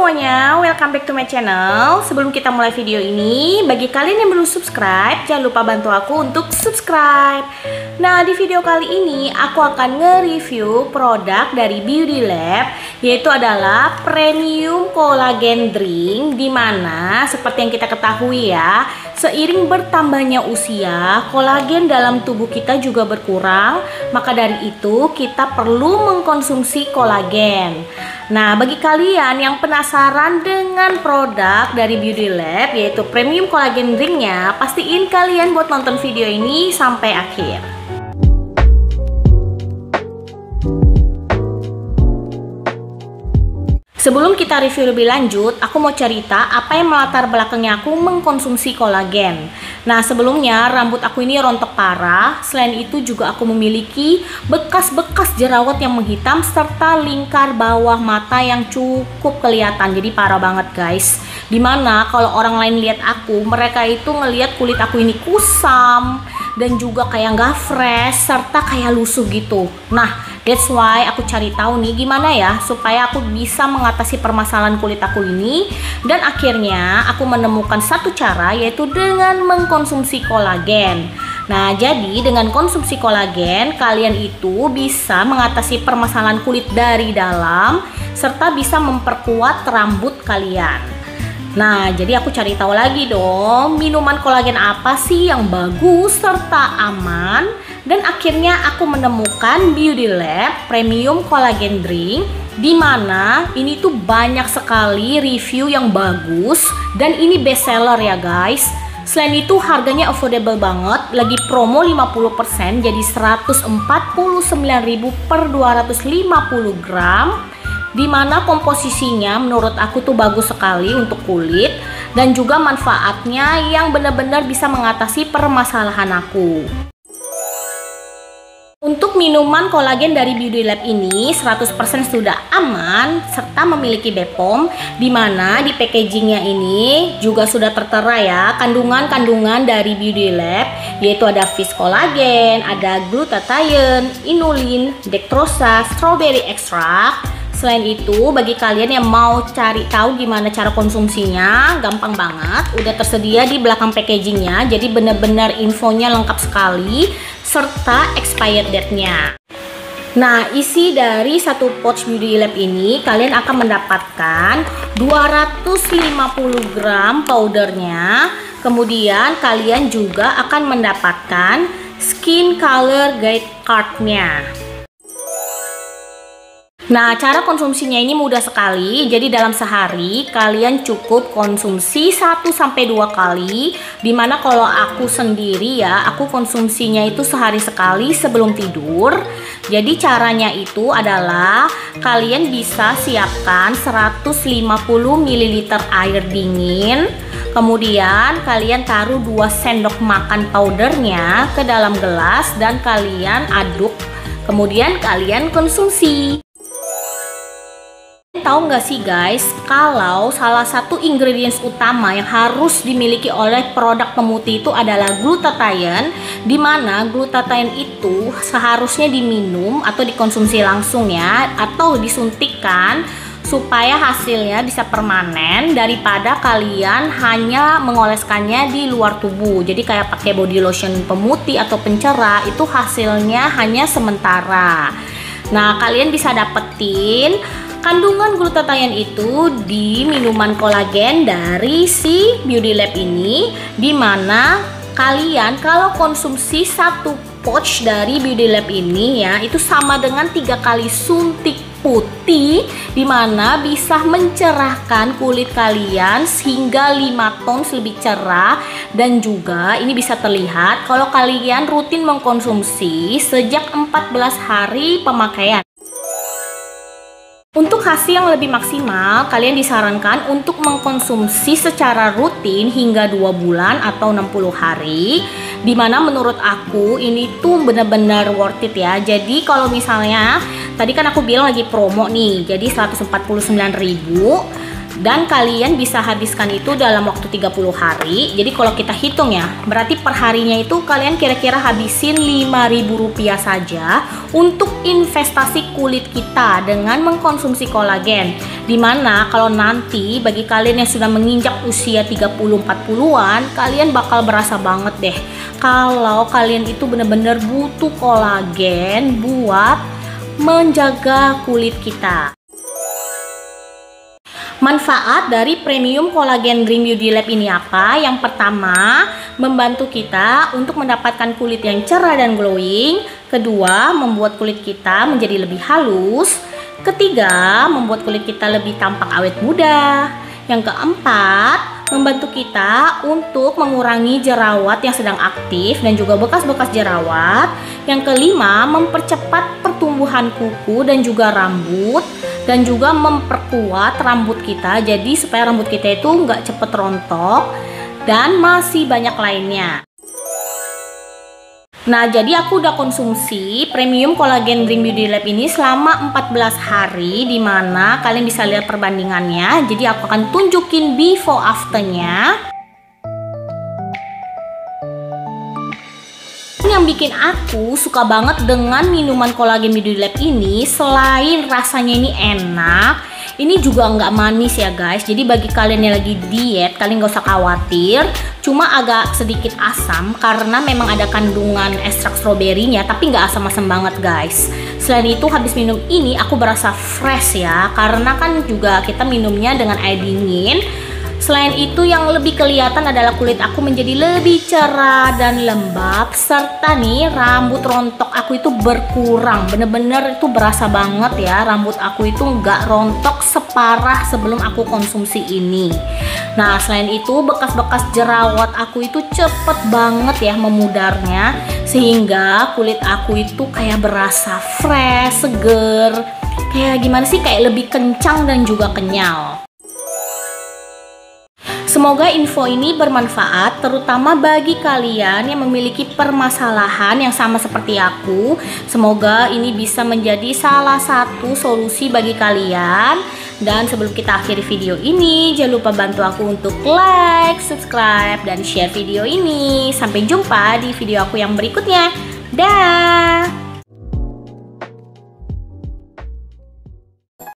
semuanya, welcome back to my channel. Sebelum kita mulai video ini, bagi kalian yang belum subscribe Jangan lupa bantu aku untuk subscribe. Nah, di video kali ini aku akan nge-review produk dari Beauty Lab Yaitu adalah Premium Collagen Drink Di mana, seperti yang kita ketahui ya Seiring bertambahnya usia, kolagen dalam tubuh kita juga berkurang, maka dari itu kita perlu mengkonsumsi kolagen. Nah, bagi kalian yang penasaran dengan produk dari Beauty Lab yaitu Premium Collagen Drinknya, pastiin kalian buat nonton video ini sampai akhir. Sebelum kita review lebih lanjut, aku mau cerita apa yang melatar belakangnya aku mengkonsumsi kolagen. Nah, sebelumnya rambut aku ini rontok parah. Selain itu juga aku memiliki bekas-bekas jerawat yang menghitam serta lingkar bawah mata yang cukup kelihatan. Jadi parah banget, guys. Di mana kalau orang lain lihat aku, mereka itu ngelihat kulit aku ini kusam dan juga kayak nggak fresh serta kayak lusuh gitu. Nah, That's why aku cari tahu nih gimana ya supaya aku bisa mengatasi permasalahan kulit aku ini dan akhirnya aku menemukan satu cara yaitu dengan mengkonsumsi kolagen. Nah, jadi dengan konsumsi kolagen kalian itu bisa mengatasi permasalahan kulit dari dalam serta bisa memperkuat rambut kalian. Nah, jadi aku cari tahu lagi dong, minuman kolagen apa sih yang bagus serta aman dan akhirnya aku menemukan Beauty Lab Premium Collagen Drink di mana ini tuh banyak sekali review yang bagus dan ini best seller ya guys. Selain itu harganya affordable banget, lagi promo 50% jadi 149.000 per 250 gram di mana komposisinya menurut aku tuh bagus sekali untuk kulit dan juga manfaatnya yang benar-benar bisa mengatasi permasalahan aku. Minuman kolagen dari Beauty Lab ini 100% sudah aman serta memiliki BPOM di mana di packagingnya ini juga sudah tertera ya kandungan-kandungan dari Beauty Lab yaitu ada fish kolagen, ada glutathione, inulin, dextrosa, strawberry extract, Selain itu, bagi kalian yang mau cari tahu gimana cara konsumsinya, gampang banget. Udah tersedia di belakang packagingnya, jadi benar-benar infonya lengkap sekali, serta expired date-nya. Nah, isi dari satu pouch Beauty Lab ini kalian akan mendapatkan 250 gram powdernya. Kemudian kalian juga akan mendapatkan skin color guide card-nya. Nah, cara konsumsinya ini mudah sekali. Jadi dalam sehari kalian cukup konsumsi 1 sampai 2 kali. Di mana kalau aku sendiri ya, aku konsumsinya itu sehari sekali sebelum tidur. Jadi caranya itu adalah kalian bisa siapkan 150 ml air dingin. Kemudian kalian taruh 2 sendok makan powdernya ke dalam gelas dan kalian aduk. Kemudian kalian konsumsi. Tahu nggak sih guys, kalau salah satu ingredients utama yang harus dimiliki oleh produk pemutih itu adalah glutathione, di mana glutathione itu seharusnya diminum atau dikonsumsi langsung ya, atau disuntikkan supaya hasilnya bisa permanen daripada kalian hanya mengoleskannya di luar tubuh. Jadi kayak pakai body lotion pemutih atau pencerah itu hasilnya hanya sementara. Nah, kalian bisa dapetin Kandungan glutathione itu di minuman kolagen dari si Beauty Lab ini di mana kalian kalau konsumsi satu pouch dari Beauty Lab ini ya itu sama dengan tiga kali suntik putih di mana bisa mencerahkan kulit kalian sehingga 5 tons lebih cerah. Dan juga ini bisa terlihat kalau kalian rutin mengkonsumsi sejak 14 hari pemakaian untuk hasil yang lebih maksimal, kalian disarankan untuk mengkonsumsi secara rutin hingga 2 bulan atau 60 hari. Di mana menurut aku ini tuh benar-benar worth it ya. Jadi kalau misalnya tadi kan aku bilang lagi promo nih, jadi 149.000 dan kalian bisa habiskan itu dalam waktu 30 hari. Jadi kalau kita hitung ya berarti per harinya itu kalian kira-kira habisin 5000 rupiah saja untuk investasi kulit kita dengan mengkonsumsi kolagen. Di mana kalau nanti bagi kalian yang sudah menginjak usia 30-40an kalian bakal berasa banget deh. Kalau kalian itu benar-benar butuh kolagen buat menjaga kulit kita Manfaat dari premium kolagen Dream Beauty Lab ini apa? Yang pertama, membantu kita untuk mendapatkan kulit yang cerah dan glowing. Kedua, membuat kulit kita menjadi lebih halus. Ketiga, membuat kulit kita lebih tampak awet muda. Yang keempat, membantu kita untuk mengurangi jerawat yang sedang aktif dan juga bekas-bekas jerawat. Yang kelima, mempercepat pertumbuhan kuku dan juga rambut dan juga memperkuat rambut kita jadi supaya rambut kita itu nggak cepet rontok dan masih banyak lainnya Nah, jadi aku udah konsumsi premium collagen Dream Beauty Lab ini selama 14 hari di mana kalian bisa lihat perbandingannya. Jadi aku akan tunjukin before afternya. Yang bikin aku suka banget dengan minuman kolagen Beauty Lab ini selain rasanya ini enak ini juga nggak manis ya guys. Jadi bagi kalian yang lagi diet kalian nggak usah khawatir. Cuma agak sedikit asam karena memang ada kandungan ekstrak stroberinya tapi nggak asam-asam banget guys. Selain itu habis minum ini aku berasa fresh ya. Karena kan juga kita minumnya dengan air dingin Selain itu yang lebih kelihatan adalah kulit aku menjadi lebih cerah dan lembab serta nih rambut rontok aku itu berkurang. Bener-bener itu berasa banget ya rambut aku itu nggak rontok separah sebelum aku konsumsi ini. Nah selain itu bekas-bekas jerawat aku itu cepet banget ya memudarnya sehingga kulit aku itu kayak berasa fresh, seger. Kayak gimana sih? Kayak lebih kencang dan juga kenyal Semoga info ini bermanfaat terutama bagi kalian yang memiliki permasalahan yang sama seperti aku. Semoga ini bisa menjadi salah satu solusi bagi kalian. Dan sebelum kita akhiri video ini, jangan lupa bantu aku untuk like, subscribe, dan share video ini. Sampai jumpa di video aku yang berikutnya. Dah.